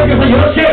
looking for your.